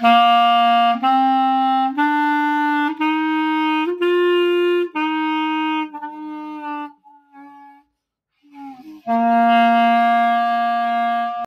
Uh...